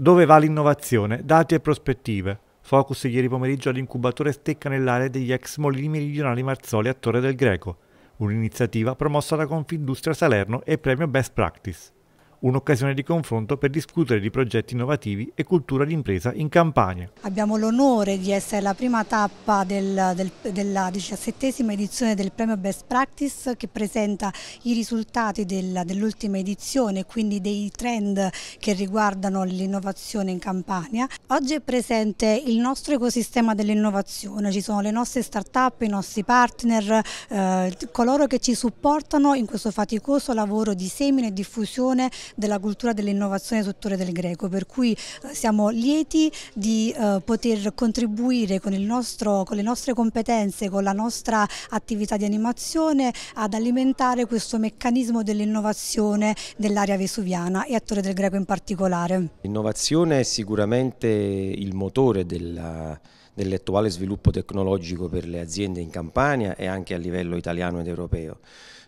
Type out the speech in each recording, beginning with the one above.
Dove va l'innovazione? Dati e prospettive. Focus ieri pomeriggio all'incubatore Stecca nell'area degli ex molini meridionali Marzoli a Torre del Greco, un'iniziativa promossa da Confindustria Salerno e premio Best Practice un'occasione di confronto per discutere di progetti innovativi e cultura d'impresa in Campania. Abbiamo l'onore di essere la prima tappa del, del, della diciassettesima edizione del premio Best Practice che presenta i risultati del, dell'ultima edizione, quindi dei trend che riguardano l'innovazione in Campania. Oggi è presente il nostro ecosistema dell'innovazione, ci sono le nostre start-up, i nostri partner, eh, coloro che ci supportano in questo faticoso lavoro di semina e diffusione della cultura dell'innovazione settore del greco, per cui eh, siamo lieti di eh, poter contribuire con, nostro, con le nostre competenze, con la nostra attività di animazione ad alimentare questo meccanismo dell'innovazione dell'area vesuviana e a Torre del Greco in particolare. L'innovazione è sicuramente il motore della dell'attuale sviluppo tecnologico per le aziende in Campania e anche a livello italiano ed europeo.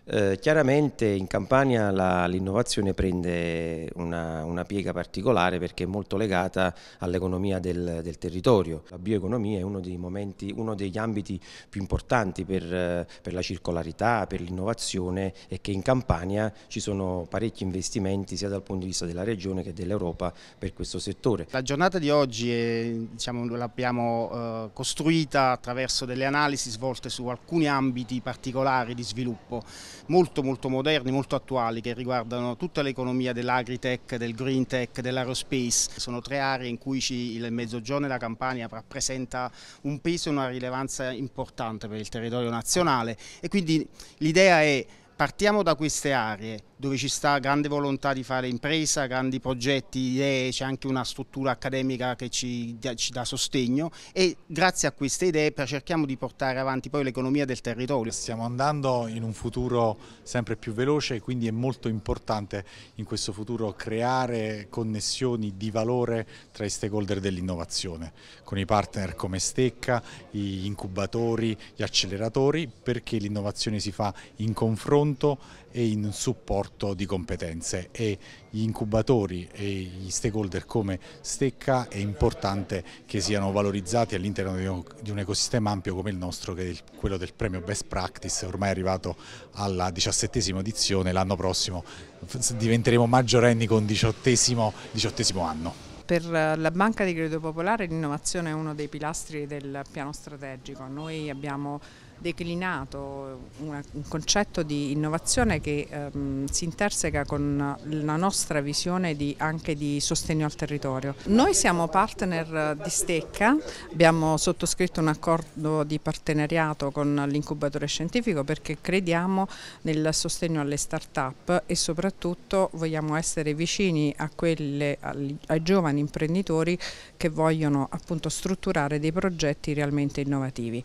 Eh, chiaramente in Campania l'innovazione prende una, una, piega particolare perché è molto legata all'economia del, del, territorio. La bioeconomia è uno, momenti, uno degli ambiti più importanti per, per la circolarità, per l'innovazione e che in Campania ci sono parecchi investimenti sia dal punto di vista della regione che dell'Europa per questo settore. La giornata di oggi diciamo, l'abbiamo eh, costruita attraverso delle analisi svolte su alcuni ambiti particolari di sviluppo molto molto moderni, molto attuali che riguardano tutta l'economia dell'agritech, del green tech, dell'aerospace. Sono tre aree in cui il Mezzogiorno e la Campania rappresenta un peso e una rilevanza importante per il territorio nazionale e quindi l'idea è partiamo da queste aree dove ci sta grande volontà di fare impresa, grandi progetti, idee, c'è anche una struttura accademica che ci, ci, dà sostegno e grazie a queste idee cerchiamo di portare avanti poi l'economia del territorio. Stiamo andando in un futuro sempre più veloce quindi è molto importante in questo futuro creare connessioni di valore tra i stakeholder dell'innovazione con i partner come Stecca, gli incubatori, gli acceleratori perché l'innovazione si fa in confronto e in supporto di competenze e gli incubatori e gli stakeholder come Stecca è importante che siano valorizzati all'interno di un ecosistema ampio come il nostro che è quello del premio Best Practice, ormai è arrivato alla diciassettesima edizione, l'anno prossimo diventeremo maggiorenni con diciottesimo, diciottesimo anno. Per la Banca di Credito Popolare l'innovazione è uno dei pilastri del piano strategico. Noi abbiamo declinato un concetto di innovazione che ehm, si interseca con la nostra visione di, anche di sostegno al territorio. Noi siamo partner di Stecca, abbiamo sottoscritto un accordo di partenariato con l'incubatore scientifico perché crediamo nel sostegno alle start-up e soprattutto vogliamo essere vicini a quelle, ai giovani imprenditori che vogliono appunto strutturare dei progetti realmente innovativi.